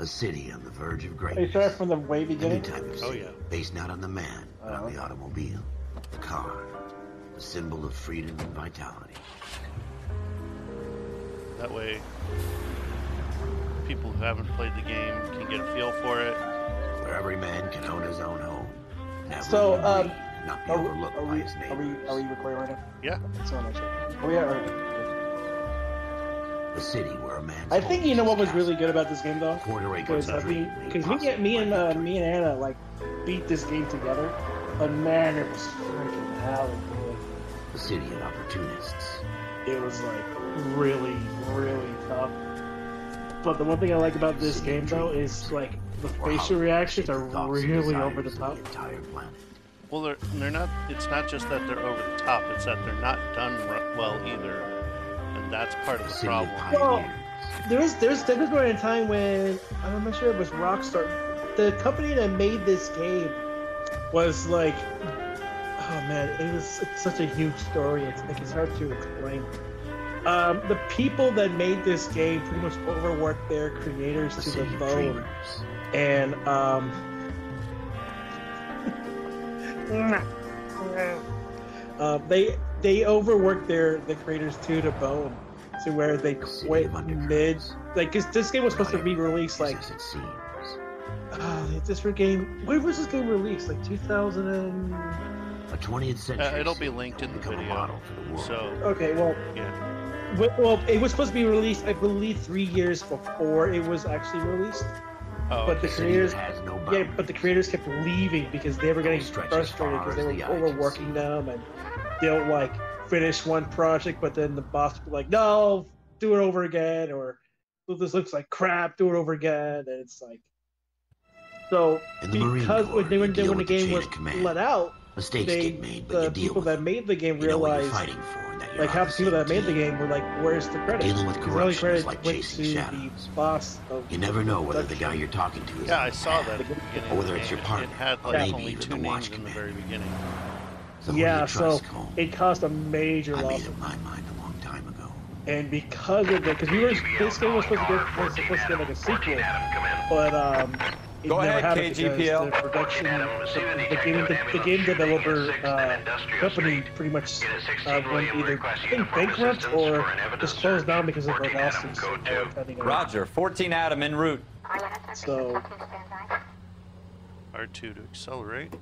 A city on the verge of Are you greatness. starting from the way A new beginning? type of Oh, city, yeah. based not on the man, but Oh, on the automobile, the car, the symbol of freedom and vitality. That way, people who haven't played the game can get a feel for it. where every man can own his own home. and So, um, not be Are we, are by we, his are we, are we recording right now? Yeah. That's so much. Oh yeah. Right. A city where a man's I think you know what was really good about this game though, Quarter acre because I country mean, made because we get me and uh, me and Anna like beat this game together, but man, it was freaking hell. The city of opportunists. It was like really, really tough. But the one thing I like about this City game though is like the facial reactions are the thoughts and really over the top. The entire planet. Well, they're, they're not. It's not just that they're over the top. It's that they're not done well either, and that's part of the city of problem. Well, pioneers. There's there's there was going a time when I'm not sure it was Rockstar. The company that made this game was like, oh man, it was it's such a huge story. It's like it's hard to explain. Um, the people that made this game pretty much overworked their creators to the bone, dreamers. and um, uh, they they overworked their the creators to the bone, to where they quit mid like because this game was supposed to be released like As it seems. uh, this game when was this game released like 2000 and A 20th century. Uh, it'll be linked in the will a video. model for the world. So okay well yeah, well it was supposed to be released i believe three years before it was actually released oh, but the creators has no yeah but the creators kept leaving because they were getting frustrated because they were the overworking see. them and they'll like finish one project but then the boss will be like no do it over again or this looks like crap do it over again and it's like so the because Corps, when, they, you when, deal when the with the game was command. let out Mistakes they get made, but the you people with that made the game You know realized fighting for that like on how the people same that made the game were like where's the credit Dealing with Because the corruption credit is like chasing to shadows. boss You never know whether the guy you're talking to is yeah, I saw that at the beginning. Or whether it's your partner, It had or like maybe only even the names watch in the very beginning. So yeah so trust, Cole? it caused a major I loss made up my mind a long time ago. and because of that because we were this game was supposed to get was supposed to get like a sequel but um it Go never ahead, happened because KGPL. the production the, the game the, the game developer uh, company pretty much uh, went either I think bankrupt or just closed down because of the lawsuits that were pending on it. Roger, 14 Adam en route. So R2 to accelerate,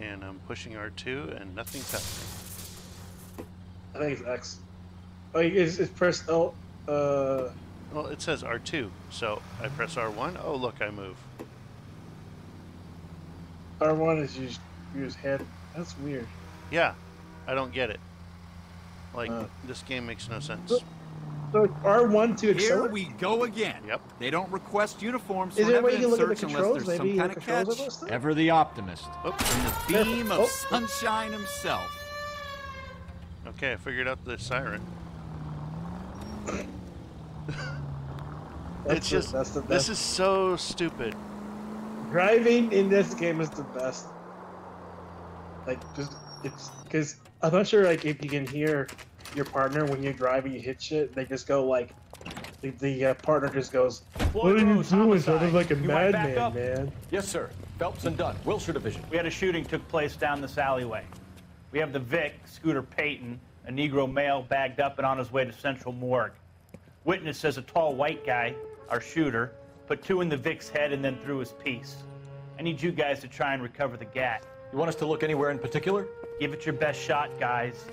and I'm pushing R2, and nothing's happening. I think it's X. Oh, is is press L? Uh, Well, it says R2, so I press R1. Oh, look, I move. R one is use use head. That's weird. Yeah, I don't get it. Like, Uh. this game makes no sense. So R one to Here we go again. Yep. They don't request uniforms Is for there a an way you can evidence look at the search controls? unless there's Maybe some the kind of catch. of this stuff? Ever the optimist. Oops. From the beam of Oh. sunshine himself. Okay, I figured out the siren. That's it's the- just that's the this is so stupid. driving in this game is the best. Like just it's because I'm not sure like if you can hear your partner when you're driving, you hit shit. They just go like the, the uh, partner just goes, "What are you doing?" Sort of like a You went back madman, man. Yes, sir. Phelps and Dunn, Wilshire Division. We had a shooting took place down this alleyway. We have the Vic, Scooter Payton, a Negro male bagged up and on his way to Central Morgue. Witness says a tall white guy, our shooter, put two in the Vic's head and then threw his piece. I need you guys to try and recover the gat. You want us to look anywhere in particular? Give it your best shot, guys.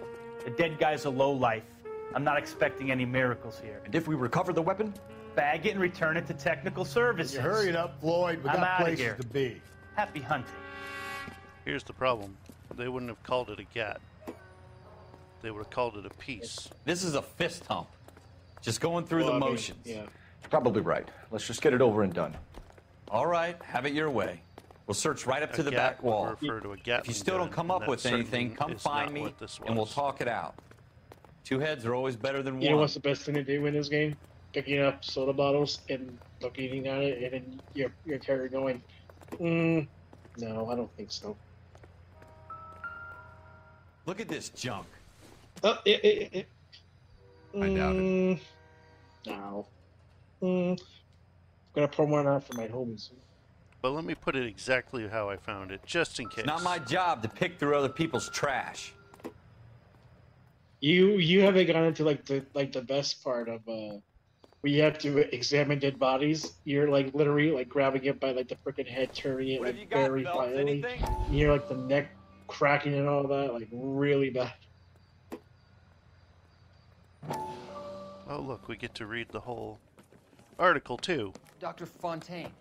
The dead guy's a low life. I'm not expecting any miracles here. And if we recover the weapon? Bag it and return it to technical services. You hurried up, Floyd. We I'm got outta places here. to be. Happy hunting. Here's the problem. They wouldn't have called it a gat. They would have called it a piece. This is a fist hump. Just going through Well, the I mean, motions. yeah. Probably right. Let's just get it over and done. All right, have it your way. We'll search right up A to the gat back wall. refer to a If you Gatling still don't come up with anything, come find me and we'll talk it out. Two heads are always better than You know one. what's the best thing to do in this game? Picking up soda bottles and looking at it, and then your your character going, mm, "No, I don't think so." Look at this junk. Oh, it, it, it, I doubt it. No. mm, No. Mm, gonna pour one out for my homies. But let me put it exactly how I found it, just in case. It's not my job to pick through other people's trash. You you haven't gone into like the like the best part of uh where you have to examine dead bodies. You're like literally like grabbing it by like the freaking head, turning it What like very Phelps? violently. Anything? You hear like the neck cracking and all that, like really bad. Oh, look, we get to read the whole article too. Dr. Fontaine,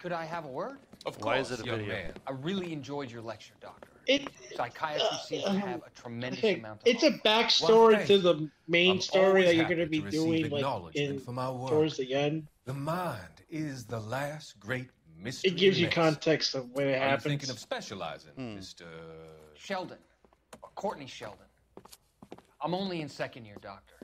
could I have a word? Of Why course, is it a young video? man. I really enjoyed your lecture, Doctor. It Psychiatry seems to have a tremendous okay, amount of it's a hope. backstory thank to the main I'm story that you're gonna be doing like in for my work. towards the end. The mind is the last great mystery. It gives you mess. context of when it Are you happens. thinking of specializing, Hmm. Mr. Sheldon, Courtney Sheldon. I'm only in second year, Doctor.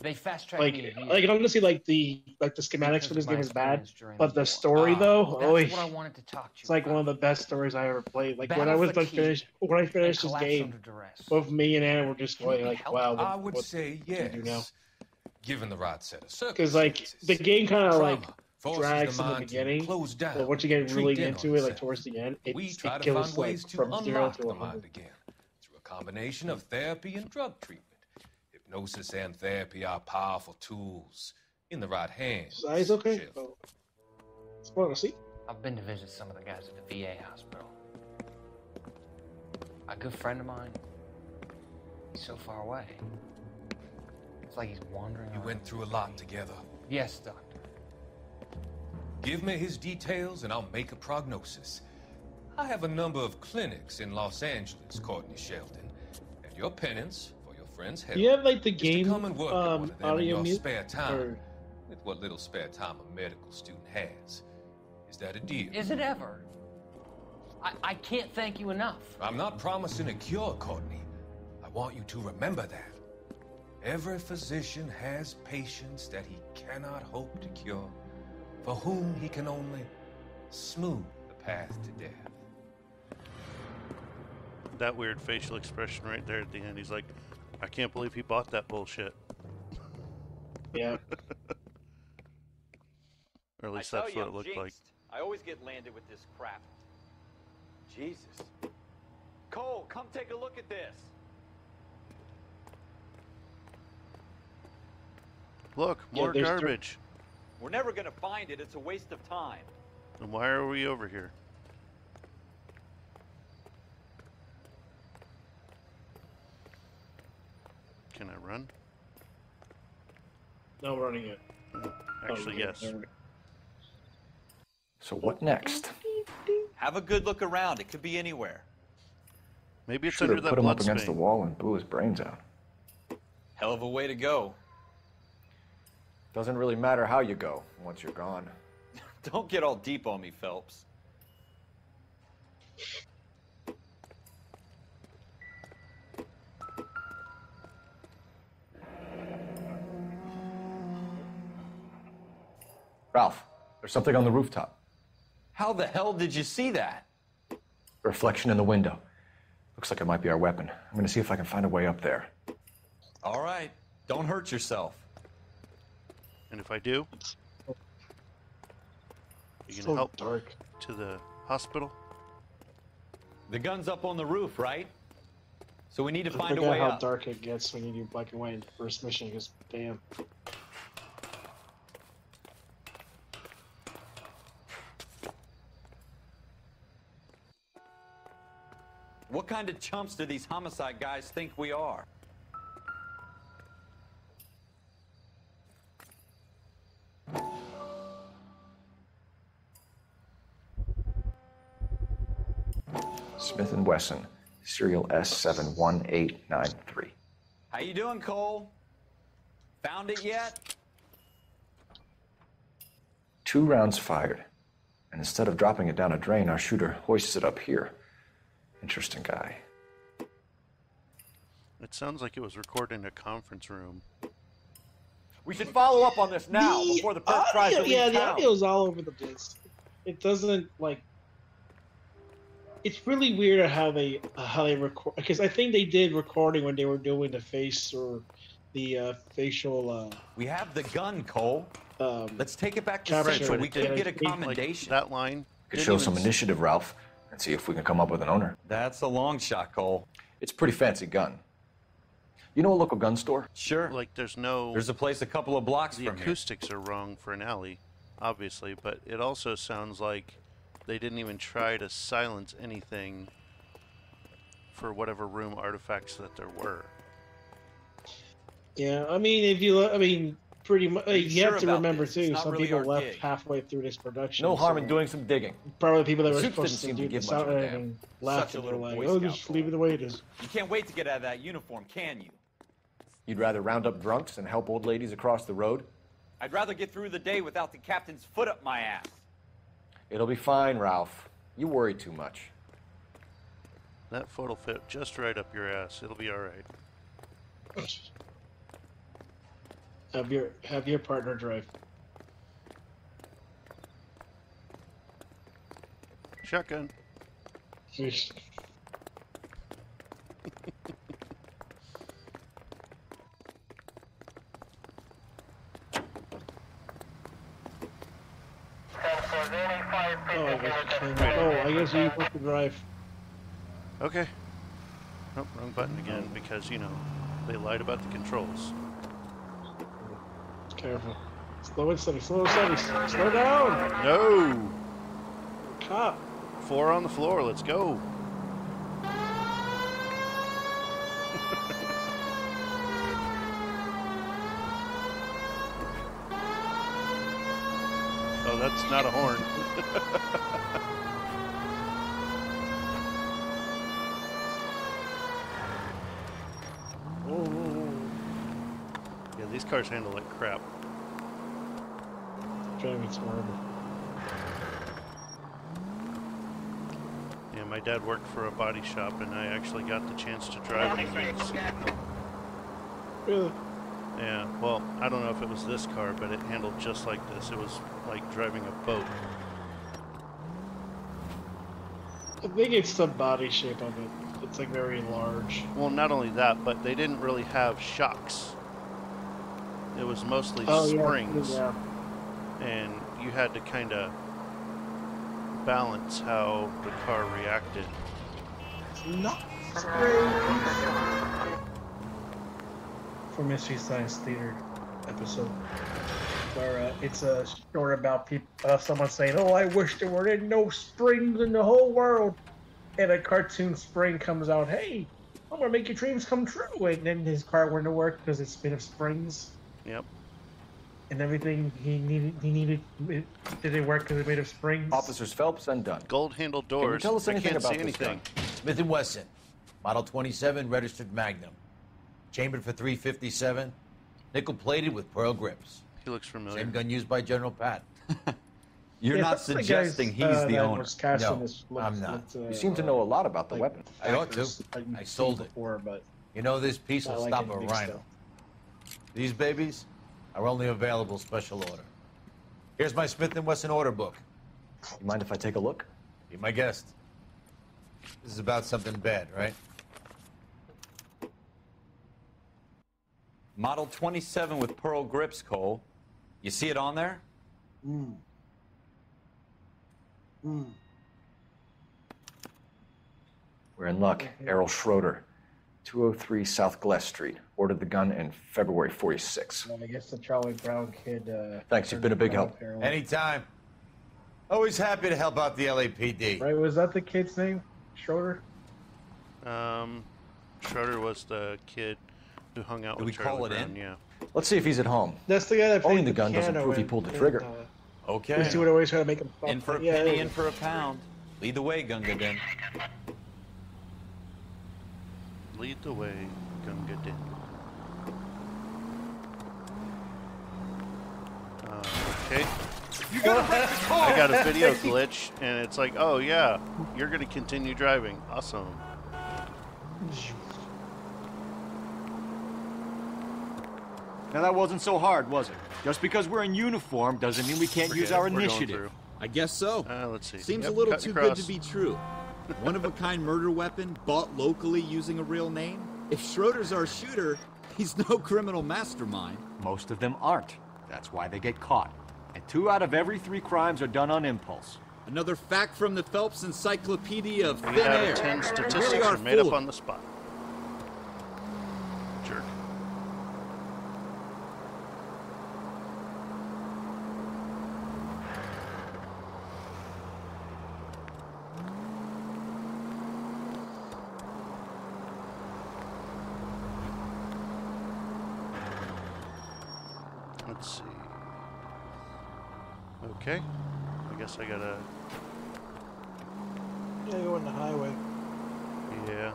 They fast track like me to like honestly like the like the schematics because for this game is bad but the war. story Ah, though That's oy, what I wanted to talk to you it's like about. one of the best stories i ever played like when i was like finished when i finished this game under both me and anna were just going like helped? wow what, I would what- say do yes. you do now? Given the right set of because like the game kind of like drags the in the beginning down, but once you get really into it like towards the end it, we it try to like ways to from zero unlock to the 100 mind again through a combination of therapy and drug treatment. Hypnosis and therapy are powerful tools in the right hands. His eyes okay Sheriff. oh. Spoiler, see I've been to visit some of the guys at the VA hospital. A good friend of mine, he's so far away. It's like he's wandering. You went through a lot together. Yes, Doctor. Give me his details and I'll make a prognosis. I have a number of clinics in Los Angeles, Courtney Sheldon, and your penance for your friend's health do you have like the is to game come and work at um one of them in audio your mute spare time, or with what little spare time a medical student has. Is that a deal? Is it ever? I, I can't thank you enough. I'm not promising a cure, Courtney. I want you to remember that. Every physician has patients that he cannot hope to cure, for whom he can only smooth the path to death. That weird facial expression right there at the end. He's like, I can't believe he bought that bullshit. yeah Or at least I that's what it I'm looked like. I always get landed with this crap. Jesus. Cole, come take a look at this. Look, more there's dirt. garbage. We're never gonna find it. It's a waste of time. And why are we over here? Can I run? no running it Actually, Oh, yes. there we go. So what next? Have a good look around. It could be anywhere. Maybe it's Should under have that put him up against the wall and blew his brains out. Hell of a way to go. Doesn't really matter how you go once you're gone. Don't get all deep on me, Phelps. Ralph, there's something on the rooftop. How the hell did you see that? A reflection in the window. Looks like it might be our weapon. I'm gonna see if I can find a way up there. All right. Don't hurt yourself. And if I do, you can so help dark to the hospital. The gun's up on the roof, right? So we need to I find a forgot way how up. dark it gets when you do black and white in the first mission because damn What kind of chumps do these homicide guys think we are? Smith and Wesson, serial S71893. How you doing, Cole? Found it yet? Two rounds fired. And instead of dropping it down a drain, our shooter hoists it up here. Interesting guy. It sounds like it was recorded in a conference room. We should follow up on this now The before the perp tries to audio- leave yeah, the town. audio's all over the place. It doesn't like. It's really weird how they uh, how they record because I think they did recording when they were doing the face or the uh, facial. Uh, We have the gun, Cole. um, Let's take it back to Capture Central. it. We could Yeah, get a like, like commendation. That line. Could show some initiative, Ralph, and see if we can come up with an owner. That's a long shot, Cole. It's a pretty fancy gun. You know a local gun store? Sure. Like there's no. There's a place a couple of blocks the from here. acoustics are wrong for an alley, obviously, but it also sounds like they didn't even try to silence anything for whatever room artifacts that there were. yeah, I mean, if you look, I mean, pretty much. You you sure have to remember this? too. Some really people left gig. halfway through this production. No harm so in doing some digging. Probably people that were Suits supposed didn't to do to the give much of a uh, and left Such a and were little like, Boy "Oh, Scout just leave it the way it is." You can't wait to get out of that uniform, can you? You'd rather round up drunks and help old ladies across the road? I'd rather get through the day without the captain's foot up my ass. It'll be fine, Ralph. You worry too much. That foot'll fit just right up your ass. It'll be all right. Have your have your partner drive. Shotgun. Jeez. Oh, oh, I guess, you can- oh, I guess you want to drive. Okay. Nope, wrong button again because you know they lied about the controls. Careful. Slow and steady, slow and steady. Slow down! No. Cop! Four on the floor. Let's go. oh, that's not a horn. Oh, oh, oh. Yeah, these cars handle like crap. Driving's horrible. Yeah, my dad worked for a body shop, and I actually got the chance to drive one of these. Really? Yeah, well, I don't know if it was this car, but it handled just like this. It was like driving a boat. I think it's the body shape of it. It's like very large. Well, not only that, but they didn't really have shocks. It was mostly Oh, springs, yeah. and you had to kind of balance how the car reacted. It's not For Mystery Science Theater episode, where uh, it's a story about people, uh, someone saying, "Oh, I wish there were no springs in the whole world," and a cartoon spring comes out. Hey, I'm gonna make your dreams come true, and then his car went to work because it's made of springs. Yep. And everything he needed, he needed, it, did it work because it's made of springs? Officers Phelps and Dunn. Gold-handled doors. Can you tell us I anything can't about see this anything. gun? Smith & Wesson, Model 27, registered Magnum. Chambered for 357, nickel plated with pearl grips. He looks familiar. Same gun used by General Patton. You're Yeah, not some of the suggesting he's uh, the owner. was cast in No, this I'm not. looked, uh, You seem to know a lot about the like weapon. I ought to. actors I sold it. before, but You know this piece not will like stop a rhino. still. These babies are only available special order. Here's my Smith & Wesson order book. You mind if I take a look? Be my guest. This is about something bad, right? Model 27 with pearl grips, Cole. You see it on there? Mm. Mm. We're in luck. Errol Schroeder, 203 South Gless Street. Ordered the gun in February 46. Well, I guess the Charlie Brown kid. Uh, Thanks, you've been a big help. apparently. Anytime. Always happy to help out the LAPD. Right? Was that the kid's name? Schroeder? Um, Schroeder was the kid who hung out Do with we call Charlie it Brown. in? Yeah. Let's see if he's at home. That's the guy that played Owning the gun doesn't piano prove he pulled the trigger. in, trigger. Uh, Okay. Lucy would always try to make him. In for a yeah, penny, yeah. in for a pound. Lead the way, Gunga Din. Lead the way, Gunga Din. Okay. I got a video glitch, and it's like, oh yeah, you're gonna continue driving. Awesome. Now that wasn't so hard, was it? Just because we're in uniform doesn't mean we can't Forget use our We're initiative. I guess so. Uh, let's see. Seems Yep, a little too across. good to be true. One of a kind murder weapon bought locally using a real name? If Schroeder's our shooter, He's no criminal mastermind. Most of them aren't. That's why they get caught. And two out of every three crimes are done on impulse. Another fact from the Phelps Encyclopedia of Thin Eight out Air. of ten statistics really are made up on the spot. Jerk. Let's see. Okay. I guess I gotta. Yeah, go on the highway. Yeah.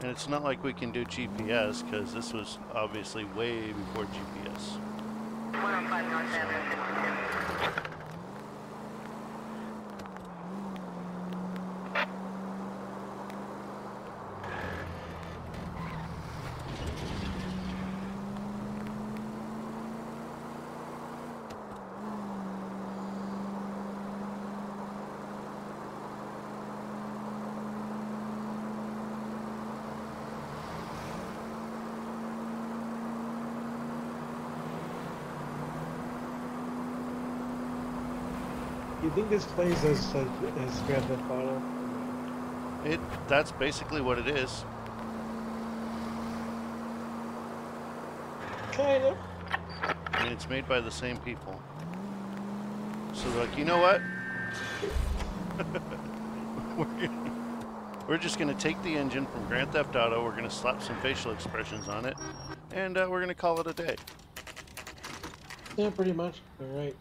And it's not like we can do GPS because this was obviously way before GPS. You think this plays as as, as Grand Theft Auto? It that's basically what it is. Kind of. Mean, it's made by the same people. So they're like, you know what? we're, gonna, we're just gonna take the engine from Grand Theft Auto. We're gonna slap some facial expressions on it, and uh, we're gonna call it a day. Yeah, pretty much. All right.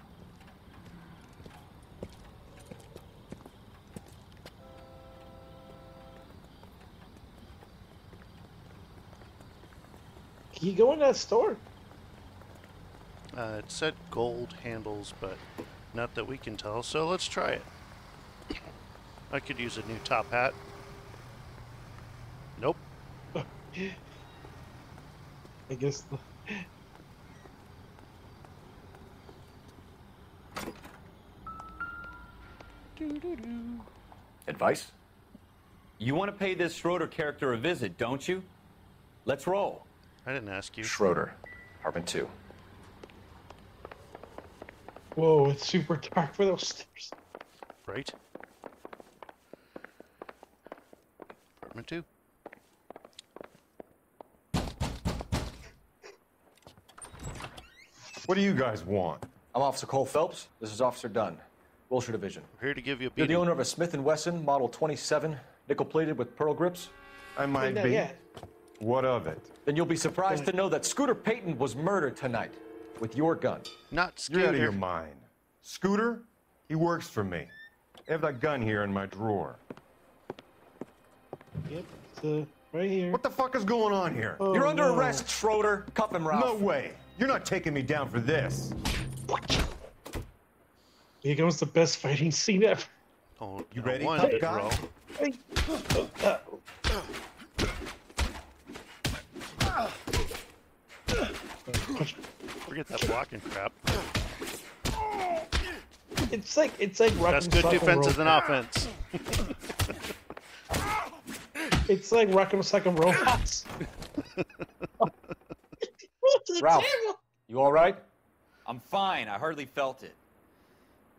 You go in that store? Uh, it said gold handles, but not that we can tell. So let's try it. I could use a new top hat. Nope. I guess. The... Advice? You want to pay this Schroeder character a visit, don't you? Let's roll. I didn't ask you. Schroeder, apartment two. Whoa, it's super dark for those stairs. Right? Apartment two. What do you guys want? I'm Officer Cole Phelps. This is Officer Dunn, Wilshire Division. We're here to give you a You're the owner of a Smith & Wesson Model 27, nickel-plated with pearl grips? I might be. yet. What of it? Then you'll be surprised to know that Scooter Payton was murdered tonight with your gun. Not Scooter. You're out of Scooter. your mind. Scooter? He works for me. I have that gun here in my drawer. Yep, it's uh, right here. What the fuck is going on here? Oh, You're under no. arrest, Schroeder. Cuff him, Ralph. No way. You're not taking me down for this. Here comes the best fighting scene ever. Oh, You ready, wonder, tough guy? Bro. Forget that blocking crap. It's like it's like rock That's Rock'em good defense as an offense. It's like rock Rock'em Sock'em Robots. Ralph, you all right? I'm fine. I hardly felt it.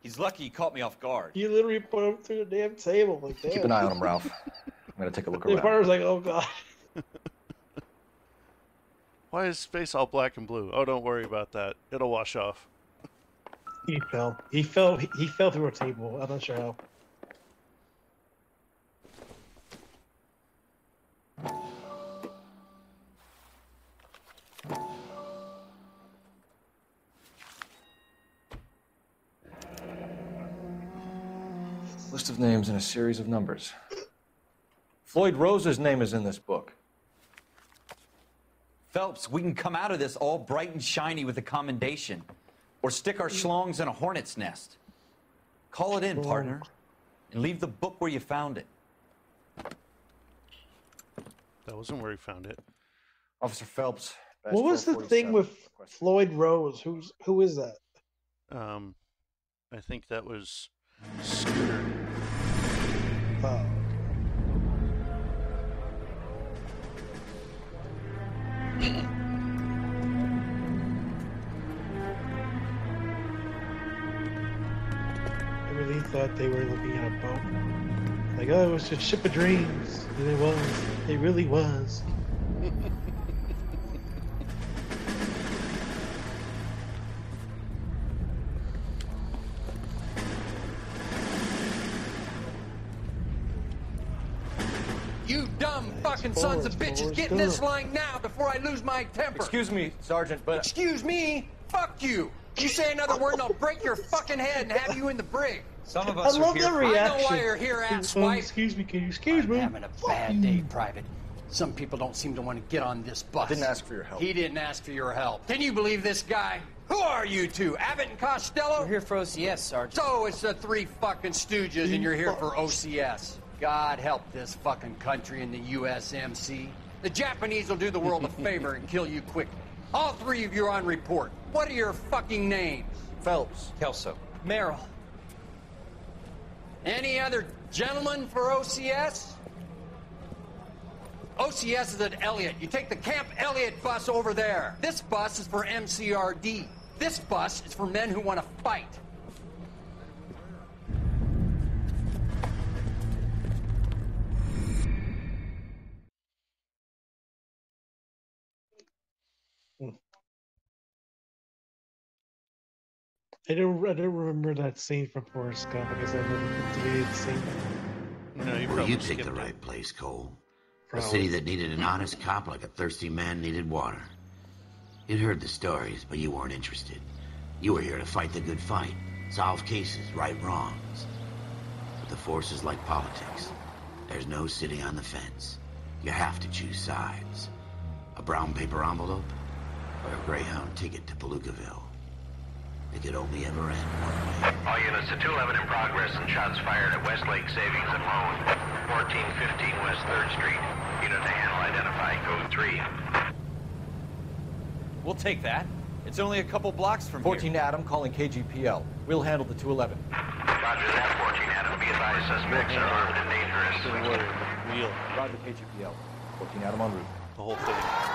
He's lucky he caught me off guard. You literally put him through the damn table like that. Keep an eye on him, Ralph. I'm gonna take a look around. The around. partner's like, oh god. Why is his face all black and blue? Oh, don't worry about that. It'll wash off. He fell. He fell. He fell through a table. I'm not sure how. List of names and a series of numbers. Floyd Rose's name is in this book. Phelps, we can come out of this all bright and shiny with a commendation. Or stick our schlongs in a hornet's nest. Call it in, partner. And leave the book where you found it. That wasn't where he found it. Officer Phelps. What was the thing with Floyd Rose? Who's who is that? Um, I think that was Scooter. Oh. They were looking at a boat. Like, oh, it was a ship of dreams. And it was. It really was. You dumb fucking sons of bitches, get in this line now before I lose my temper. Excuse me, Sergeant, but Excuse me? Fuck you. You say another word and I'll break your fucking head and have you in the brig. Some of I us are love here that for- I know reaction. why you're here, Um, asswipe. excuse me, can you excuse me? Having a bad day, Private. Some people don't seem to want to get on this bus. didn't ask for your help. He didn't ask for your help. Can you believe this guy? Who are you two? Abbott and Costello? We're here for OCS, Sergeant. So it's the three fucking stooges and you're here for OCS. God help this fucking country and the USMC. The Japanese will do the world a favor and kill you quickly. All three of you are on report. What are your fucking names? Phelps. Kelso. Merrill. Any other gentlemen for OCS? OCS is at Elliott. You take the Camp Elliott bus over there. This bus is for MCRD. This bus is for men who want to fight. I don't, I don't remember that scene from Forrest Gump because I never deleted the scene. No, you Well, you picked the skipped it. right place, Cole. A city that needed an honest cop like a thirsty man needed water. You'd heard the stories, but you weren't interested. You were here to fight the good fight, solve cases, right wrongs. But the force is like politics. There's no sitting on the fence. You have to choose sides. A brown paper envelope or a Greyhound ticket to Palookaville. It could only ever end one way. All units to 211 in progress and shots fired at Westlake Savings and Loan. 1415 West 3rd Street. Unit to handle identify code 3. We'll take that. It's only a couple blocks from 14 here. Adam calling KGPL. We'll handle the 211. Roger that, 14 Adam. Be advised suspects are armed and dangerous. Wheel. Roger KGPL. 14 Adam en route. The whole thing.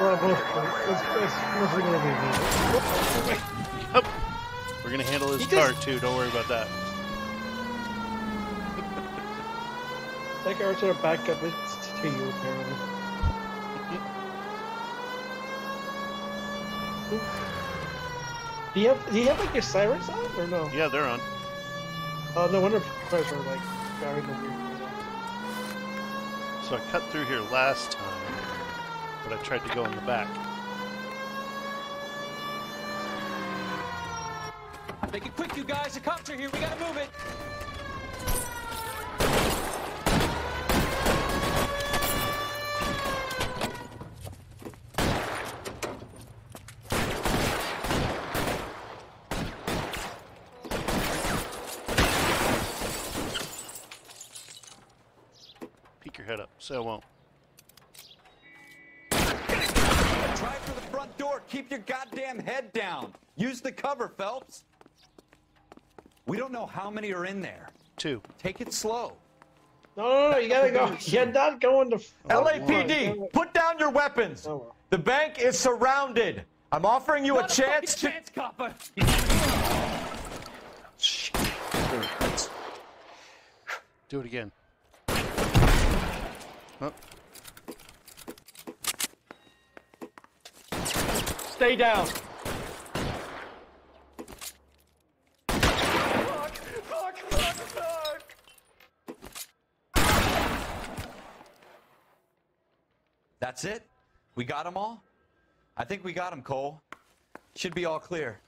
Well, both, it's, it's mostly gonna be me. Yep. We're gonna handle his He car just- too. Don't worry about that. That car's our backup. It's to you, apparently. Do you have do you have like your sirens on or no? Yeah, they're on. Oh no wonder cars were like driving over here. So I cut through here last time, but I tried to go in the back. Make it quick, you guys. The cops are here. We gotta move it. Peek your head up. Say I won't. Your goddamn head down. Use the cover, Phelps. We don't know how many are in there. Two. Take it slow. No, no, no, you gotta go. You're not going to. Oh, LAPD, put down your weapons. Oh, the bank is surrounded. I'm offering you a chance to. Chance, copper. Do it again. Oh, Stay down. That's it? We got them all? I think we got them, Cole. Should be all clear.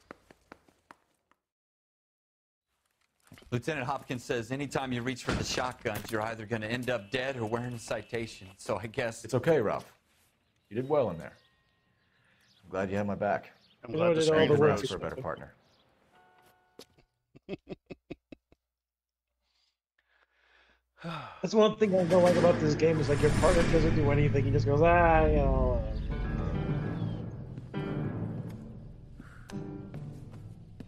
Lieutenant Hopkins says anytime you reach for the shotguns, you're either going to end up dead or wearing a citation. So I guess It's okay, Ralph. You did well in there. I'm glad you had my back. I'm You glad know, the screen the work for a better partner. That's one thing I don't like about this game is like your partner doesn't do anything. He just goes, ah, you know.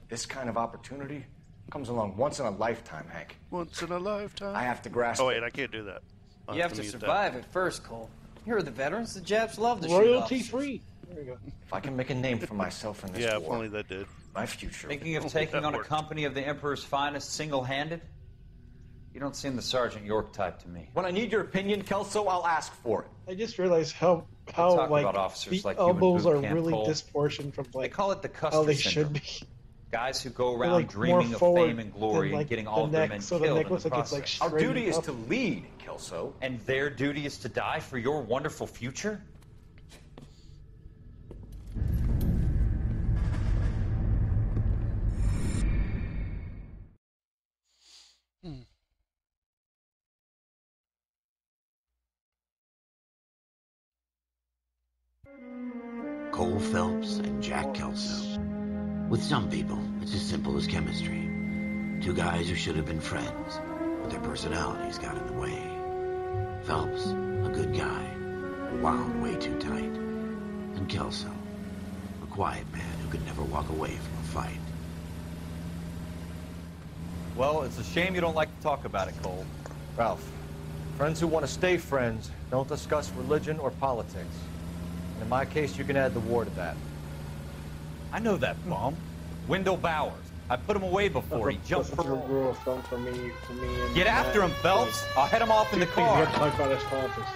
This kind of opportunity comes along once in a lifetime, Hank. Once in a lifetime. I have to grasp Oh wait, I can't do that. I'll You have to mute that. survive at first, Cole. Here are the veterans. The Japs love to shoot Royalty officers. free. There you go. If I can make a name for myself in this Yeah, if war, only that did. my future. Thinking of taking That on a company of the Emperor's finest single-handed? You don't seem the Sergeant York type to me. When I need your opinion, Kelso, I'll ask for it. I just realized how how talk like about officers the like elbows are really Cole. disproportioned from They like call it the how they syndrome. should be. Guys who go around like, dreaming of fame and glory like, and getting the all of their neck, men so the killed neck in the like it's, like, process. Our straightened duty is to lead, Kelso. And their duty is to die for your wonderful future? Mm. Cole Phelps and Jack Kelso. With some people, it's as simple as chemistry. Two guys who should have been friends, but their personalities got in the way. Phelps, a good guy, wound way too tight. And Kelso, a quiet man who could never walk away from a fight. Well, it's a shame you don't like to talk about it, Cole. Ralph, friends who want to stay friends don't discuss religion or politics. And in my case, you can add the war to that. I know that bum. Wendell Bowers. I put him away before he jumped That's a parole. rule of thumb for me. For me and Get after him, Phelps. I'll head him off in the We car. have to talk about his politics.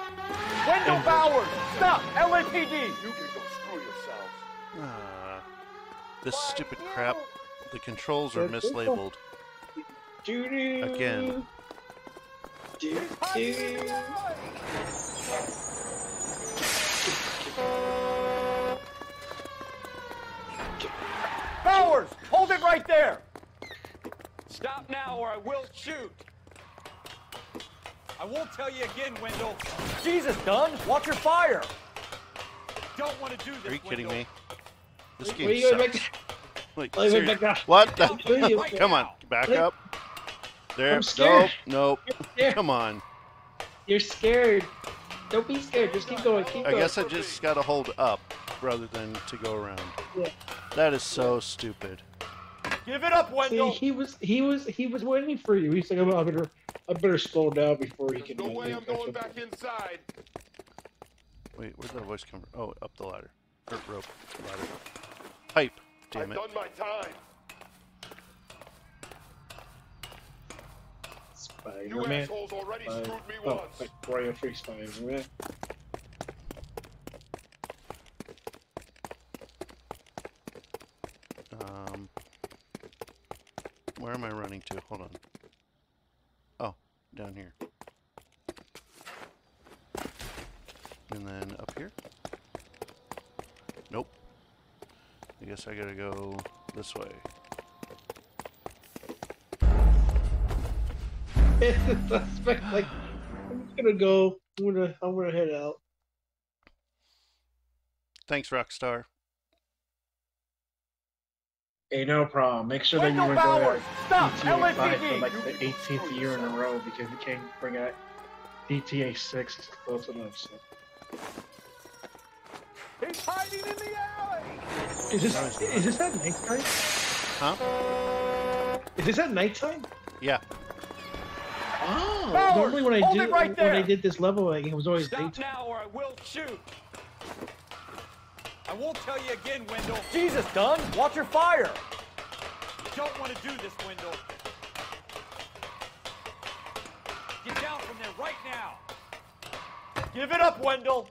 Wendell Bowers! Stop! LAPD! You can go screw yourselves. Ah, this stupid crap. The controls are mislabeled. Doo-doo. Again. Doo-doo. Bowers! Hold it right there! Stop now or I will shoot. I won't tell you again, Wendell. Jesus, Dunn! Watch your fire! Don't want to do this. Are you kidding Wendell. me? This game you going, sucks. Like, Wait, wait, seriously. back up. What? the- Where you- Come on, back Wait. up. There. I'm scared. Nope. Nope. scared. Come on. You're scared. Don't be scared. Just keep going. Keep I going. guess I just got to hold up rather than to go around. Yeah. That is so stupid. Give it up, See, Wendell! he was he was he was waiting for you. He's like, I better I better slow down before he can. No way I'm going back inside. Wait, where'd that voice come from? Oh, up the ladder. Or rope. Ladder. Pipe. Damn I've it. done my time. You Spider-Man. assholes already Spider- screwed me oh, once. like Royal Free Spider-Man. Um, where am I running to? Hold on. Oh, down here. And then up here? Nope. I guess I gotta go this way. The suspect. Like, I'm just gonna go. I'm gonna I'm gonna head out. Thanks, Rockstar. Hey, no problem. Make sure that you Wendell were going Bowers! Stop! GTA 5 for like the 18th year in a row because you can't bring out GTA 6 is close enough. So. He's hiding in the alley! Is this is this at nighttime? Huh? Is this at nighttime? Yeah. Oh, Bowers, normally when I hold did right when I did this level, like, it was always Stop daytime. now or I will shoot. I won't tell you again, Wendell. Jesus, Dunn! Watch your fire! You Don't want to do this, Wendell. Get down from there right now. Give it up, Wendell!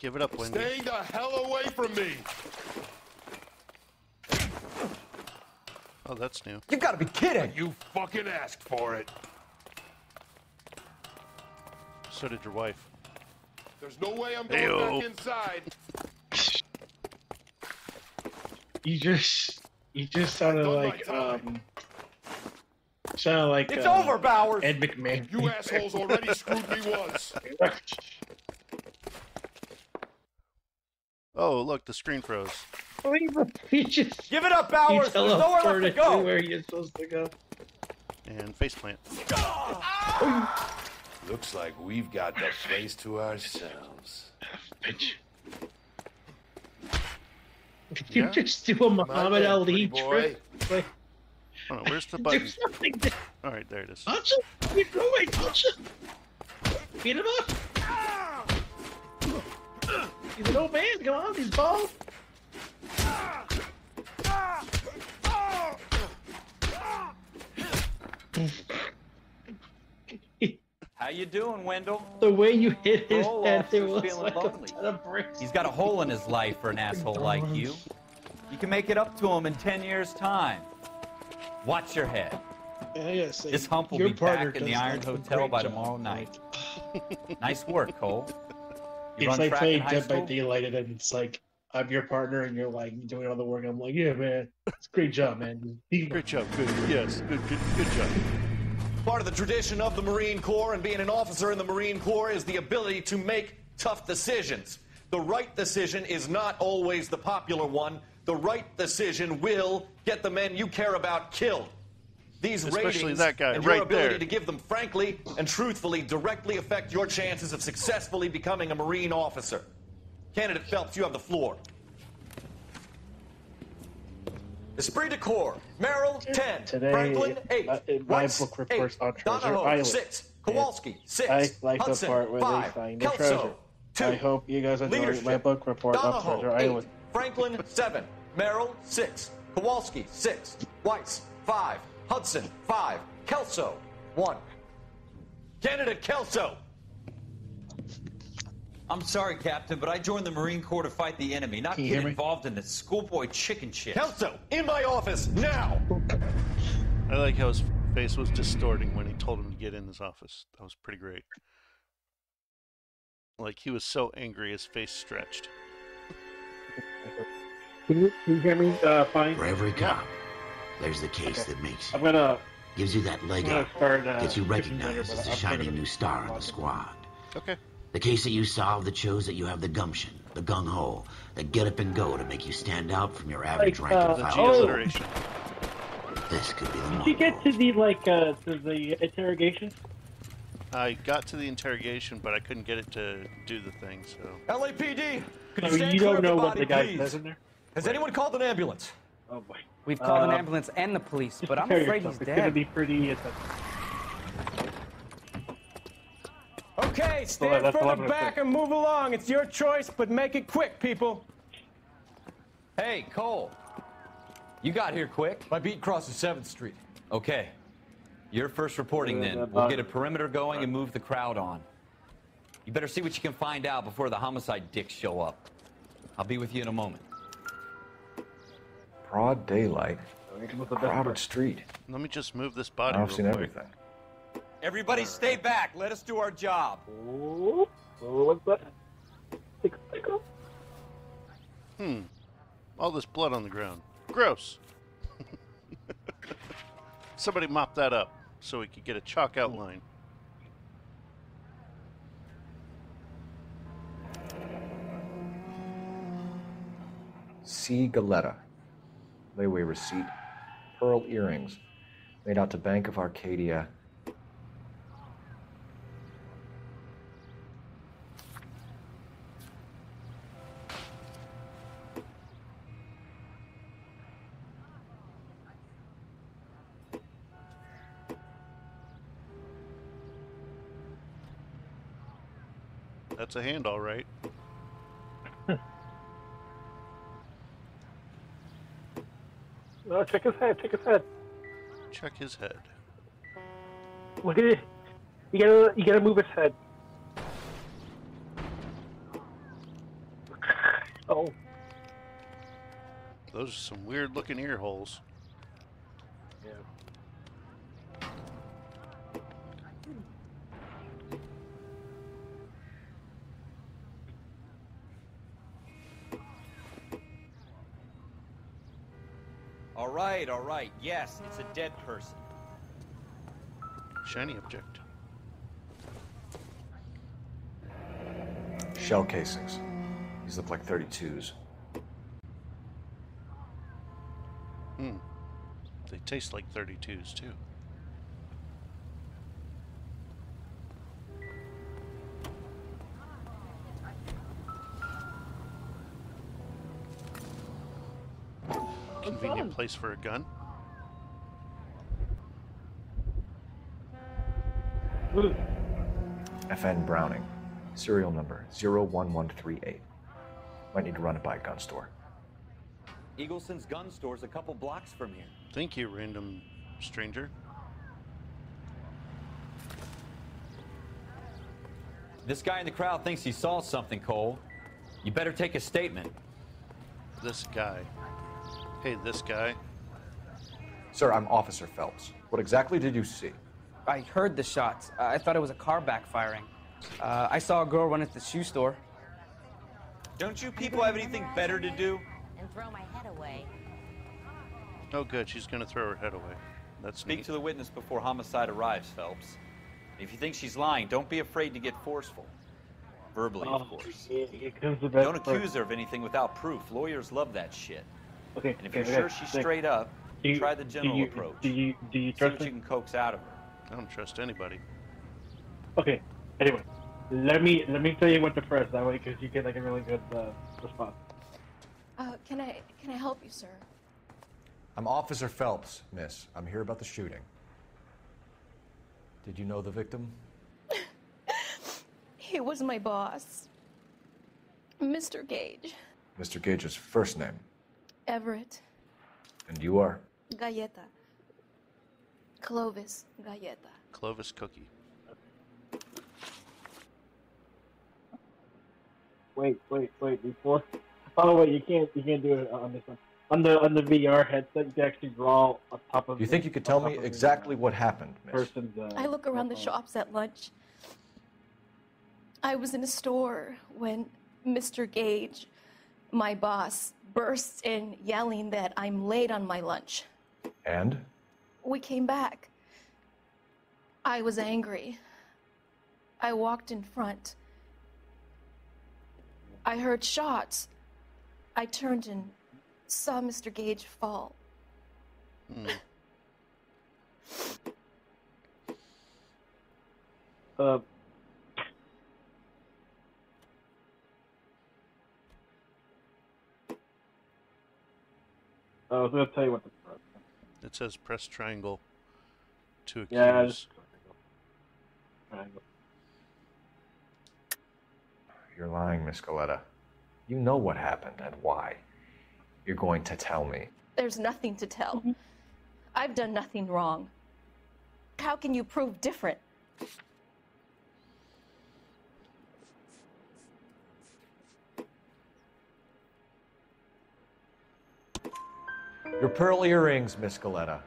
Give it up, Wendy. Stay the hell away from me. Oh, that's new. You gotta be kidding! You fucking asked for it. So did your wife. There's no way I'm going Ayo. back inside. You just you just sounded like um sounded like It's uh, over, Bowers! Ed McMahon. You assholes already screwed me once. Oh, look, the screen froze. He just Give it up, he Bowers! There's nowhere left to teleported go! where you're supposed to go. And faceplant. Ah! Looks like we've got the place to ourselves. Bitch. Did you Yeah. just do a Muhammad then, Ali boy. trick? Like, Oh, where's the button? do something. to- All right, there it is. Touch him. You're going. Touch him. Beat him up. Ah! He's an old man. Come on, he's bald. How you doing, Wendell? The way you hit his Parole head, it was feeling like lonely. a ton of bricks. He's got a hole in his life for an asshole like you. You can make it up to him in 10 years' time. Watch your head. Yeah, I gotta say, This hump will be back in the Iron Hotel by job. tomorrow night. nice work, Cole. You It's like track playing in high Dead by school? Daylight, and it's like I'm your partner, and you're like doing all the work. I'm like, yeah, man, it's a great job, man. Great job. Good. Yes. Good. Good. Good job. Part of the tradition of the Marine Corps and being an officer in the Marine Corps is the ability to make tough decisions. The right decision is not always the popular one. The right decision will get the men you care about killed. These Especially ratings that guy and right your ability there. to give them frankly and truthfully directly affect your chances of successfully becoming a Marine officer. Candidate Phelps, you have the floor. Esprit de Corps, Merrill, 10. Today, Franklin, 8. uh, my Weiss, book reports 8. on Treasure Donahoe, Island. 6. Kowalski, 6. I like Hudson, the part where 5. they find the Kelso, treasure. 2. I hope you guys enjoyed Leadership. my book report on Donahoe, Treasure 8. Island. Franklin, 7. Merrill, 6. Kowalski, 6. Weiss, 5. Hudson, 5. Kelso, 1. Candidate Kelso. I'm sorry, Captain, but I joined the Marine Corps to fight the enemy, not get me? involved in the schoolboy chicken shit. Kelso, in my office, now! I like how his face was distorting when he told him to get in his office. That was pretty great. Like he was so angry, his face stretched. Can you, can you hear me uh, fine? For every cop, there's the case that makes you. I'm gonna. Gives you that leg I'm up. start, uh, gets you pushing better, recognized as a I'm shining gonna- new star on the squad. Okay. The case that you solved that shows that you have the gumption, the gung ho, the get up and go to make you stand out from your average Like, rank uh, and file. alliteration. This could be the Did one. you get to the like uh, to the interrogation? I got to the interrogation, but I couldn't get it to do the thing. So LAPD, could you stand you clear don't of the know what body, the guy please? says in there? Has anyone called an ambulance? Oh boy. We've called an Uh, ambulance and the police, but I'm afraid yourself. he's It's gonna dead. be pretty. It's Okay, stand the further level back and move along. It's your choice, but make it quick, people. Hey, Cole. You got here quick. My beat crosses 7th Street. Okay. You're first reporting then. We'll get a perimeter going and move the crowd on. You better see what you can find out before the homicide dicks show up. I'll be with you in a moment. Broad daylight. Crowded street. let me just move this body I've real seen quick. everything. Everybody stay back. Let us do our job. what's that? Hmm. All this blood on the ground. Gross. Somebody mop that up so we could get a chalk outline. C. Galetta. Layaway receipt. Pearl earrings. Made out to Bank of Arcadia. That's a hand, all right. no, uh, check his head. Check his head. Check his head. Look at it. You gotta, you gotta move his head. Oh, Those are some weird looking ear holes. All right. Yes, it's a dead person. Shiny object. Shell casings. These look like 32s. Hmm. They taste like 32s, too. Convenient place for a gun. Hmm. FN Browning. Serial number 01138. Might need to run it by a gun store. Eagleson's gun store's a couple blocks from here. Thank you, random stranger. This guy in the crowd thinks he saw something, Cole. You better take a statement. This guy. Hey, this guy. Sir, I'm Officer Phelps. What exactly did you see? I heard the shots. I thought it was a car backfiring. Uh, I saw a girl run into the shoe store. Don't you people have anything better to do? And throw my head away. Oh, good. She's gonna throw her head away. That's Speak neat. to the witness before homicide arrives, Phelps. If you think she's lying, don't be afraid to get forceful. Verbally, Oh, of course. here- here comes Don't part. accuse her of anything without proof. Lawyers love that shit. Okay. And if okay, you're sure she's okay. straight up, you- try the do you- approach. Do you do you See trust what you can coax out of her. I don't trust anybody. Okay. Anyway, let me let me tell you what to press that way because you get like a really good uh, response. Uh, can I can I help you, sir? I'm Officer Phelps, miss. I'm here about the shooting. Did you know the victim? He was my boss, Mr. Gage, Mr. Gage's first name. Everett And you are? Galleta, Clovis Galleta. Clovis Cookie. Wait, wait, wait. Before. Oh wait, you can't you can't do it on this one. On the on the VR headset, you can actually draw on top of. You think you could tell me exactly what happened, miss? person's? Uh, I look around the shops at lunch. I was in a store when Mr. Gage, my boss, bursts in yelling that I'm late on my lunch. And? We came back. I was angry. I walked in front. I heard shots. I turned and saw Mr. Gage fall. Uh, I was gonna tell you what the It says press triangle to accuse. Yeah, just- triangle. You're lying, Miss Galetta. You know what happened and why. You're going to tell me. There's nothing to tell. Mm-hmm. I've done nothing wrong. How can you prove different? Your pearl earrings, Miss Galetta.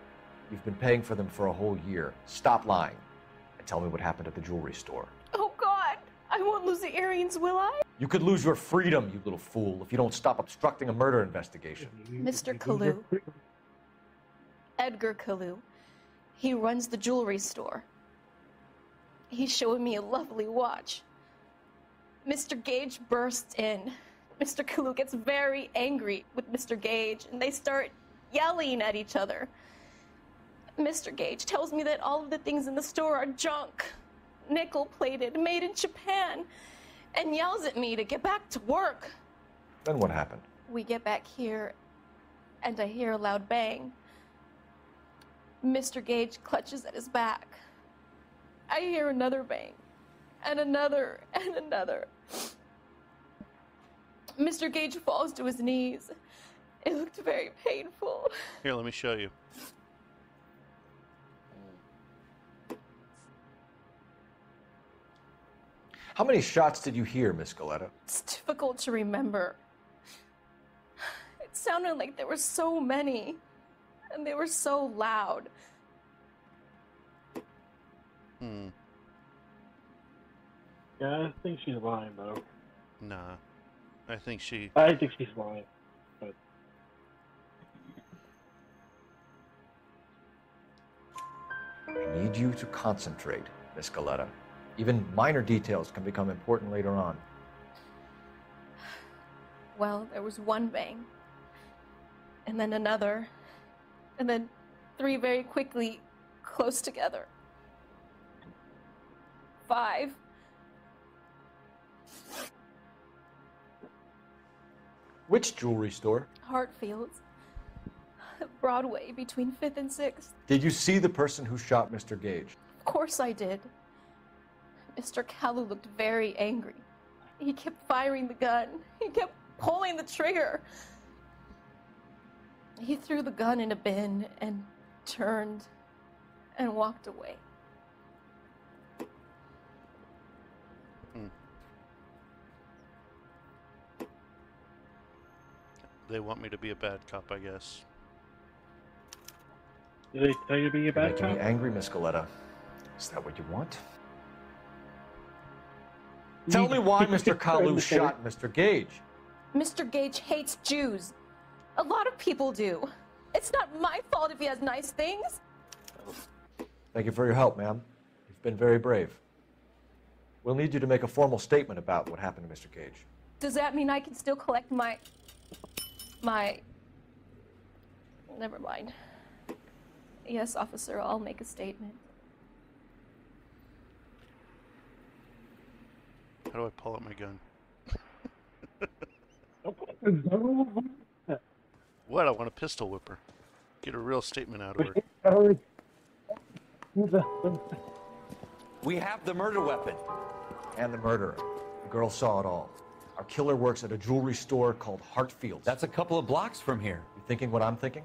You've been paying for them for a whole year. Stop lying and tell me what happened at the jewelry store. Oh God, I won't lose the earrings, will I? You could lose your freedom, you little fool, if you don't stop obstructing a murder investigation. Mr. Kalou. Edgar Kalou. He runs the jewelry store. He's showing me a lovely watch. Mr. Gage bursts in. Mr. Kalou gets very angry with Mr. Gage, and they start yelling at each other. Mr. Gage tells me that all of the things in the store are junk, nickel plated, made in Japan, and yells at me to get back to work. Then what happened? We get back here, and I hear a loud bang. Mr. Gage clutches at his back. I hear another bang, and another, and another. Mr. Gage falls to his knees. It looked very painful. Here, let me show you. How many shots did you hear, Miss Galetta? It's difficult to remember. It sounded like there were so many, and they were so loud. Hmm. Yeah, I think she's lying though. Nah. I think she. I think she's lying. I need you to concentrate, Miss Galetta. Even minor details can become important later on. Well, there was one bang, and then another, and then three very quickly close together. Five. Which jewelry store? Hartfields. Broadway between 5th and 6th. Did you see the person who shot Mr. Gage? Of course I did. Mr. Kalou looked very angry. He kept firing the gun. He kept pulling the trigger. He threw the gun in a bin and turned and walked away. Hmm. They want me to be a bad cop, I guess. Did they tell you to be a You're bad making cop? me angry, Miss Galetta. Is that what you want? Tell me why Mr. Kalou shot Mr. Gage. Mr. Gage hates Jews. A lot of people do. It's not my fault if he has nice things. Thank you for your help, ma'am. You've been very brave. We'll need you to make a formal statement about what happened to Mr. Gage. Does that mean I can still collect my. my. Never mind. Yes, officer, I'll make a statement. How do I pull out my gun? What? I want a pistol whipper. Get a real statement out of her. We have the murder weapon. And the murderer. The girl saw it all. Our killer works at a jewelry store called Hartfields. That's a couple of blocks from here. You thinking what I'm thinking?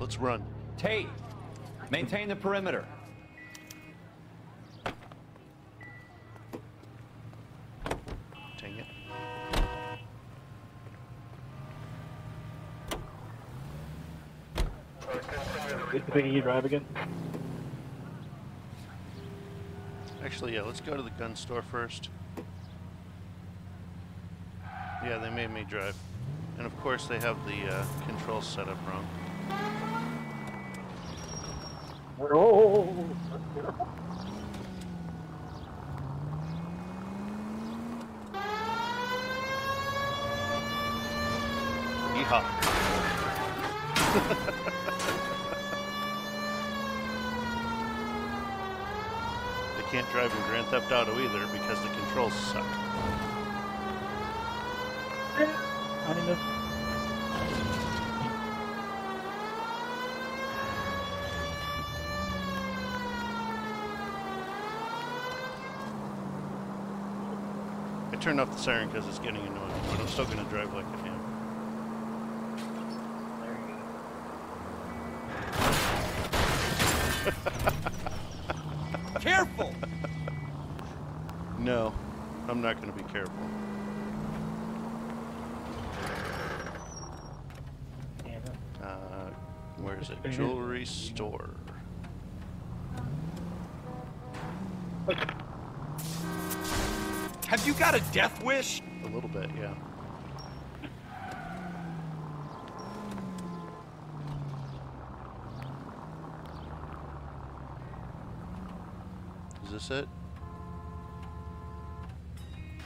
Let's run. Tate, maintain the perimeter. Dang it. Is the thing you drive again? Actually, yeah, let's go to the gun store first. Yeah, they made me drive. And of course, they have the uh, controls set up wrong. Oh. Yeehaw. they can't drive in Grand Theft Auto either because the controls suck. Kind of. I turned off the siren because it's getting annoying, but I'm still going to drive like a am. Careful! No, I'm not going to be careful. Have you got a death wish? A little bit, yeah. Is this it?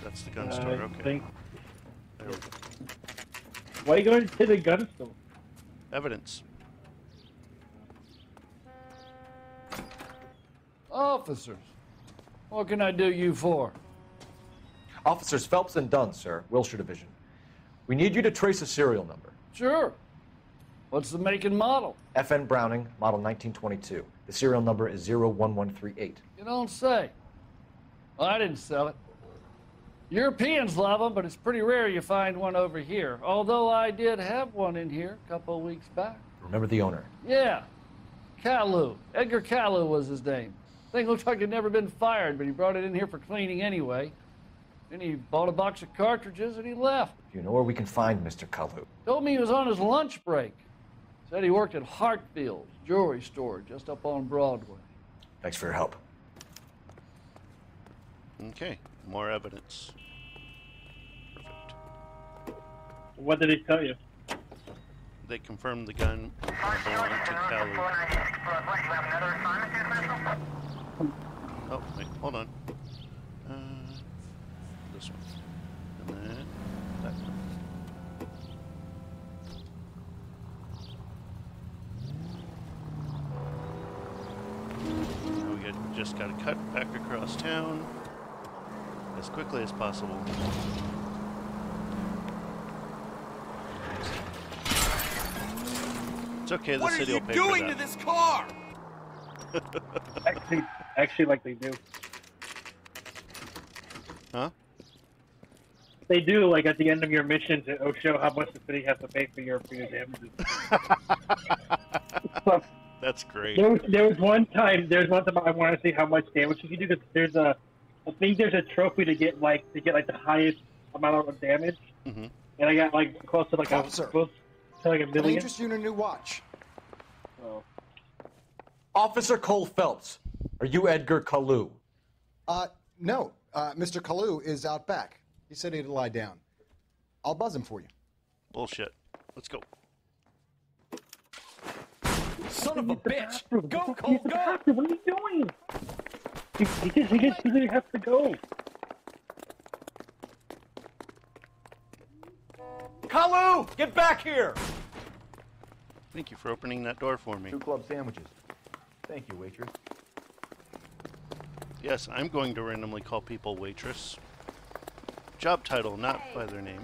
That's the gun Uh, store, okay. think- There we go. Why are you going to the gun store? Evidence. Officers, what can I do you for? Officers Phelps and Dunn, sir, Wilshire Division. We need you to trace a serial number. Sure. What's the make and model? FN Browning, model 1922. The serial number is 01138. You don't say. Well, I didn't sell it. Europeans love them, but it's pretty rare you find one over here. Although I did have one in here a couple of weeks back. Remember the owner. Yeah, Kalou. Edgar Kalou was his name. Thing looked like it'd never been fired, but he brought it in here for cleaning anyway. Then he bought a box of cartridges and he left. You know where we can find Mr. Kalou? Told me he was on his lunch break. Said he worked at Hartfield's jewelry store just up on Broadway. Thanks for your help. Okay, more evidence. Perfect. What did he tell you? They confirmed the gun belonged to Kalou. Oh, wait, hold on. Just got to cut back across town as quickly as possible. It's okay, the What are city you will pay doing for to this car? Actually, actually, like they do. Huh? they do like at the end of your mission to oh, show how much the city has to pay for your for your damages. That's great. There was, there was one time. There's one time I want to see how much damage you can do. 'cause There's a, I think there's a trophy to get like to get like the highest amount of damage, Mhm. and I got like close to like a Officer. close to like a Can I million. interest you in a new watch? Officer Cole Phelps, are you Edgar Kalou? Uh, no. Uh, Mr. Kalou is out back. He said he'd lie down. I'll buzz him for you. Bullshit. Let's go. Son of a bitch! Go, Cole, go! What are you doing? He, he just he just he really has to go. Kalou, get back here! Thank you for opening that door for me. Two club sandwiches. Thank you, waitress. Yes, I'm going to randomly call people waitress. Job title, not by their name.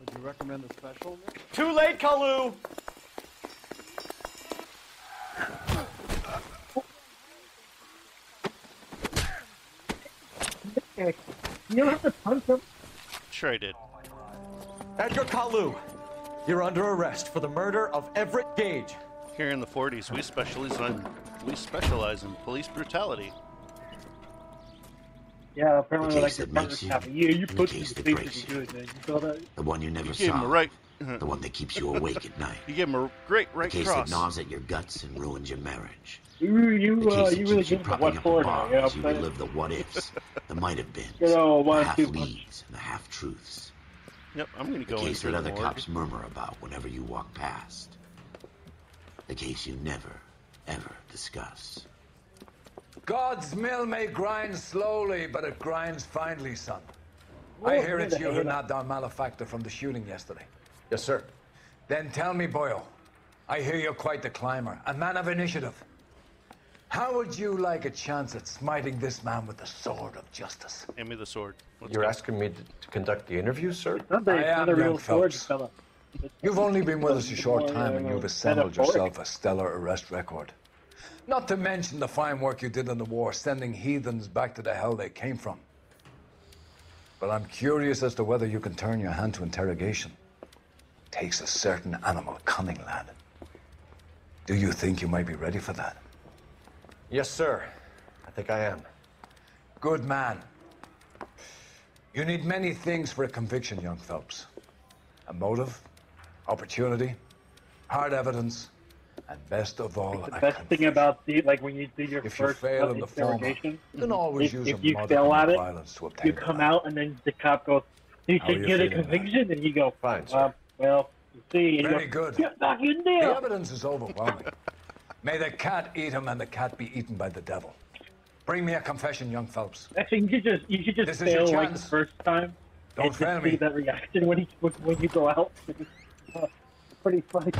Would you recommend a special? Too late, Kalou! You don't have to punch him. Sure, I did. Edgar Kalou, you're under arrest for the murder of Everett Gage. Here in the 40s, we specialize on we specialize in police brutality. Yeah, apparently The like case the that partner makes you, half a year. You and the put case the that face breaks to be good, man. You saw that? The one you never You gave him saw. a right. The one that keeps you awake at night. You gave him a great right the case cross. that gnaws at your guts and ruins your marriage. You you The uh, case that you really keeps you propping what up for in now. You know bars. what You relive the what ifs, the might have been, You know, the half leads, and the half truths. Yep, I'm going to The go case into that the other morgue. cops murmur about whenever you walk past. The case you never, ever discuss. God's mill may grind slowly, but it grinds finely, son. I hear it's you who hell. knocked down Malefactor from the shooting yesterday. Yes, sir. Then tell me, Boyle, I hear you're quite the climber, a man of initiative. How would you like a chance at smiting this man with the sword of justice? Hand me the sword. Let's You're go. asking me to, to conduct the interview, sir? Not that I it's am not a real young sword, fella. You've only been with us a short time, and uh, you've assembled yourself a stellar arrest record. Not to mention the fine work you did in the war, sending heathens back to the hell they came from. But I'm curious as to whether you can turn your hand to interrogation. It Takes a certain animal cunning, lad. Do you think you might be ready for that? Yes, sir. I think I am. Good man. You need many things for a conviction, young Phelps. A motive, opportunity, hard evidence, and best of all, The best thing about the like when you do your If you first fail uh, in the former, interrogation, you can always if, use if a you fail of at it, violence to obtain you come out and then the cop goes, "You should get a conviction," and you go, "Fine, uh, well, you see, and you Very go, good. Get back in there. The evidence is overwhelming. May the cat eat him and the cat be eaten by the devil. Bring me a confession, young Phelps. Actually, you should just you should just This fail like the first time. Don't and fail just me. see that reaction when you when, you go out. Uh, pretty funny.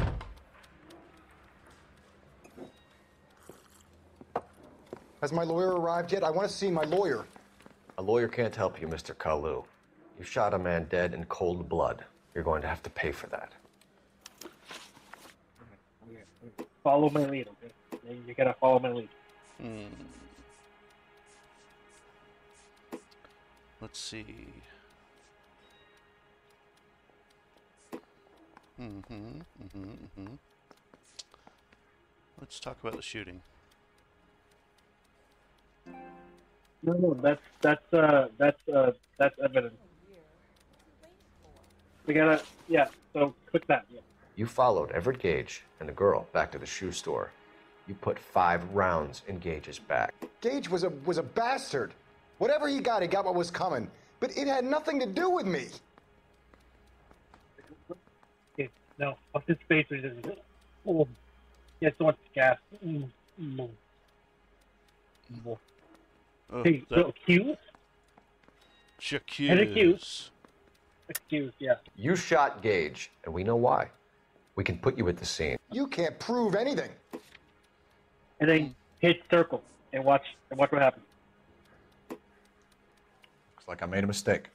Has my lawyer arrived yet? I want to see my lawyer. A lawyer can't help you, Mr. Kalou. You shot a man dead in cold blood. You're going to have to pay for that. Follow my lead. Okay? You gotta follow my lead. Hmm. Let's see. Mm-hmm, mm-hmm, mm-hmm. Let's talk about the shooting. No, no, that's that's uh that's uh that's evidence. We gotta yeah. So click that. Yeah. You followed Everett Gage and the girl back to the shoe store. You put five rounds in Gage's back. Gage was a was a bastard. Whatever he got, he got what was coming. But it had nothing to do with me. Okay, no, up his face is just oh, yeah, so much gas. Mm, mm, mm. Oh, Hey, that- so accused? J'accuse. And accused. Accused, yeah. You shot Gage, and we know why. We can put you at the scene. You can't prove anything. And then hit circle and watch and watch what happens. Looks like I made a mistake.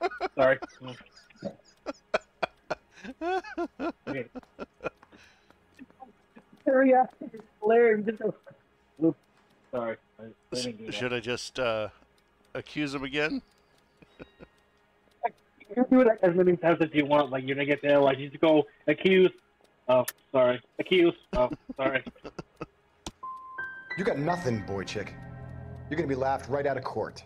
Sorry. okay. Hurry up. Larry, just go. Oops. Sorry. I, I didn't do that. Should I just uh, accuse him again? You can do it as many times as you want. Like you're gonna get there, like you just go accuse. Oh, sorry. Accuse. Oh, sorry. You got nothing, boy chick. You're gonna be laughed right out of court.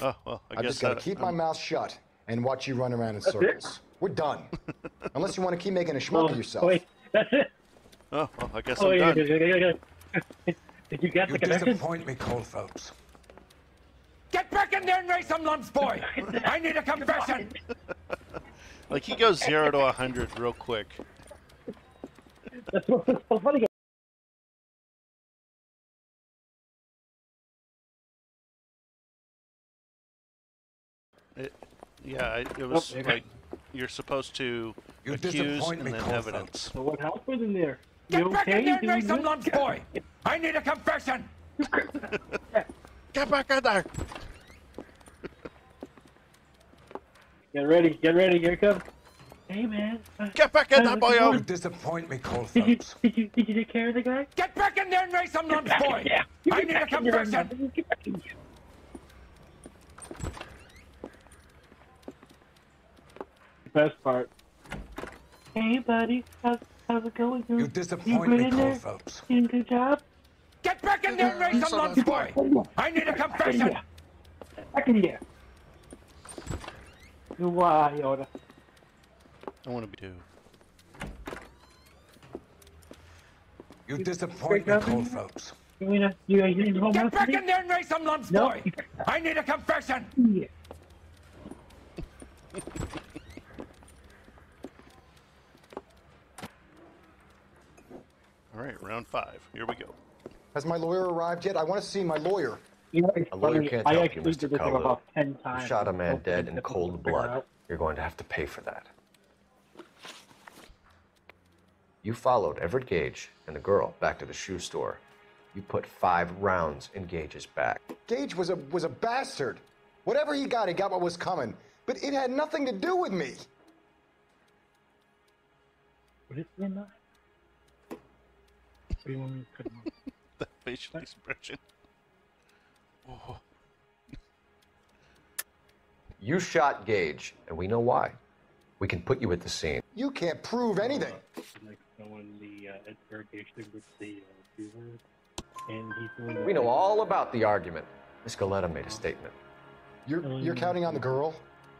Oh, well, I I guess just gotta keep my I'm- mouth shut and watch you run around in That's it? circles. We're done. Unless you want to keep making a schmuck Oh, of yourself. Wait, that's it. Oh, well, I guess Oh, I'm yeah, done. yeah, yeah, yeah, yeah. Did you get You the connection? disappoint me, Cole Phelps. Get back in there and raise some lumps, boy! I need a confession! Like he goes zero to a hundred real quick. That's what's so funny. It, yeah, I- it was Oh, okay. like you're supposed to You accuse disappoint and me, then evidence. So what happened in there? Get You back okay, in there and raise dude? some lumps, boy! I need a confession! Get back in there! Get ready, get ready, here it comes. Hey man. Get back in there, boy! You disappoint me, Cole Did you, did you did you take care of the guy? Get back in there and raise some lumps, boy! there. You I need a back confession! Get back in there. Best part. Hey buddy, how's how's it going? You dude? disappoint good me, in Cole? Phelps. You doing a good job? Get back in there and raise some lumps, boy! I need a confession! Back in here. Why, Yoda? I want to be two. You disappoint me, Cole Phelps. You mean you you need home Get back in there and raise some lumps, No. boy! I need a confession! Yeah. Right, round five. Here we go. Has my lawyer arrived yet? I want to see my lawyer. You know, it's A lawyer funny, can't I help you, actually Mr. did this thing Kalou. about ten You times. shot a man Hopefully dead in cold blood. You're going to have to pay for that. You followed Everett Gage and the girl back to the shoe store. You put five rounds in Gage's back. Gage was a was a bastard. Whatever he got, he got what was coming. But it had nothing to do with me. What is it now? What do you want me to cut him off? The facial expression. Oh. You shot Gage, and we know why. We can put you at the scene. You can't prove anything. Like someone the uh, interrogation with the uh, and he's doing. We know all about the argument. Miss Galetta made a statement. You're you're counting on the girl.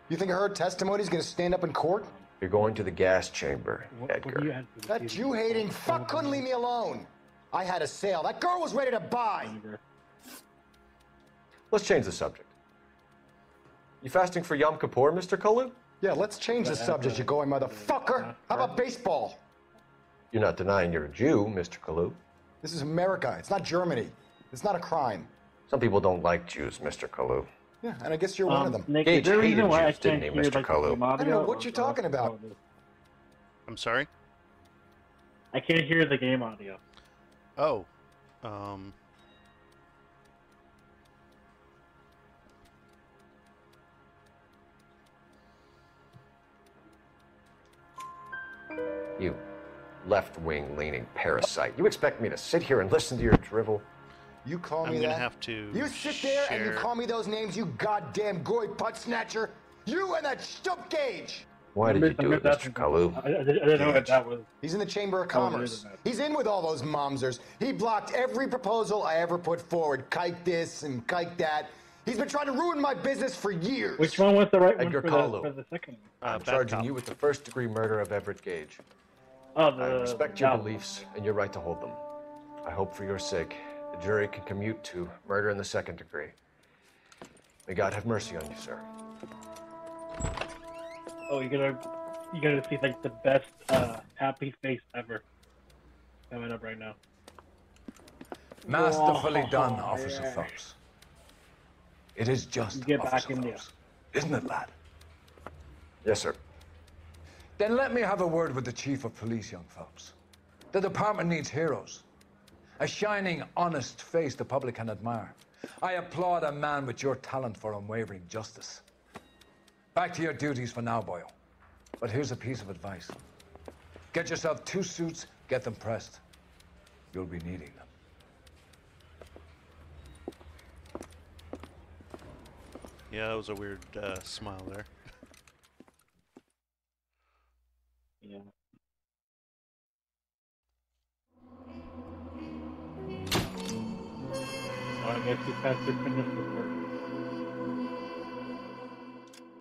You think her testimony is going to stand up in court? You're going to the gas chamber, What, what you Edgar. That Jew hating fuck couldn't leave me alone. I had a sale. That girl was ready to buy. Let's change the subject. You fasting for Yom Kippur, Mr. Kalou? Yeah, let's change the subject, you going motherfucker. How about baseball? You're not denying you're a Jew, Mr. Kalou. This is America. It's not Germany. It's not a crime. Some people don't like Jews, Mr. Kalou. Yeah, and I guess you're one of them. Um, Nick, Gage is there a reason hated why I Jews, didn't he, Mr. like, Kalou? I don't know what you're talking about. I'm sorry. I can't hear the game audio. Oh, um, You left wing leaning parasite. You expect me to sit here and listen to your drivel? You call I'm me gonna that? have to. You sit there and you share- call me those names, you goddamn goy butt snatcher. You and that stup Gage. Why did you do it, Mr. Kalou? I, I, I didn't know what that was. He's in the Chamber of Oh, Commerce. He's in with all those momsers. He blocked every proposal I ever put forward. Kike this and kike that. He's been trying to ruin my business for years. Which one was the right Edgar one for the, for the second? Uh, I'm charging cop. you with the first degree murder of Everett Gage. Oh, the, I respect your yeah. beliefs and your right to hold them. I hope for your sake the jury can commute to murder in the second degree. May God have mercy on you, sir. Oh, you're gonna you're gonna see like the best uh, happy face ever coming up right now. Masterfully Oh, done, Officer yeah. Phelps. It is just Get back Officer in there. Phelps. Isn't it, lad? Yes, sir. Then let me have a word with the Chief of Police, young Phelps. The department needs heroes. A shining, honest face the public can admire. I applaud a man with your talent for unwavering justice. Back to your duties for now, Boyle. But here's a piece of advice. Get yourself two suits, get them pressed. You'll be needing them. Yeah, that was a weird uh, smile there. yeah. I guess you passed your